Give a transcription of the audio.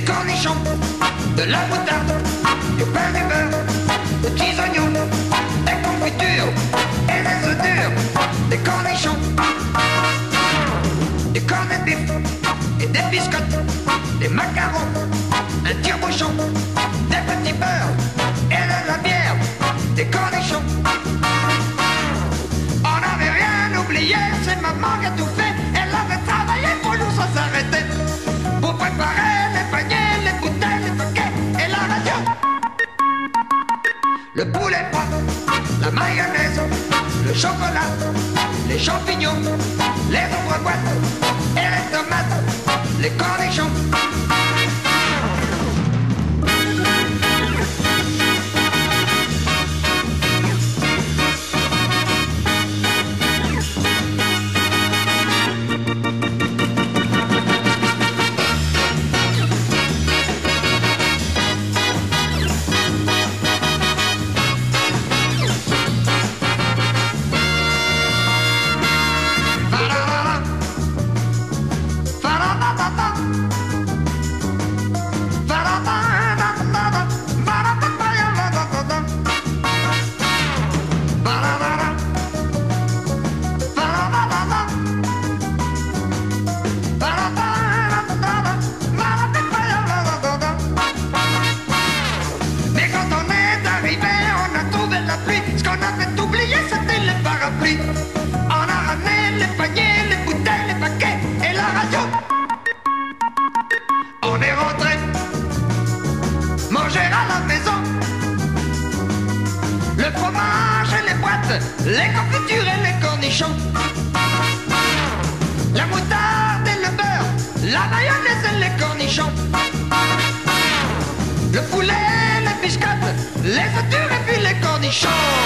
Des cornichons, de la moutarde, du pain du beurre, des petits oignons, des confitures et des œufs durs, des cornichons, des cornets de bif et des biscottes, des macarons, un tire-bouchon, des petits beurres et de la bière, des cornichons. Le poulet froid, la mayonnaise, le chocolat, les champignons, les ouvre boîtes et les tomates, les cornichons. Les confitures et les cornichons. La moutarde et le beurre, la mayonnaise et les cornichons. Le poulet, les biscottes, les œufs durs et puis les cornichons.